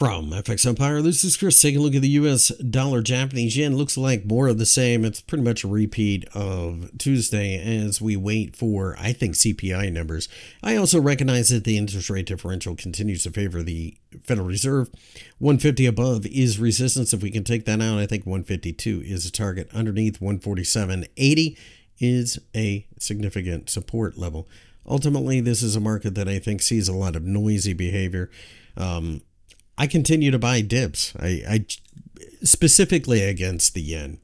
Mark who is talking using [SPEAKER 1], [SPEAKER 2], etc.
[SPEAKER 1] From FX Empire, this is Chris. Taking a look at the US dollar Japanese yen. Looks like more of the same. It's pretty much a repeat of Tuesday as we wait for, I think, CPI numbers. I also recognize that the interest rate differential continues to favor the Federal Reserve. 150 above is resistance. If we can take that out, I think 152 is a target. Underneath 147.80 is a significant support level. Ultimately, this is a market that I think sees a lot of noisy behavior. Um, I continue to buy dips. I, I specifically against the yen.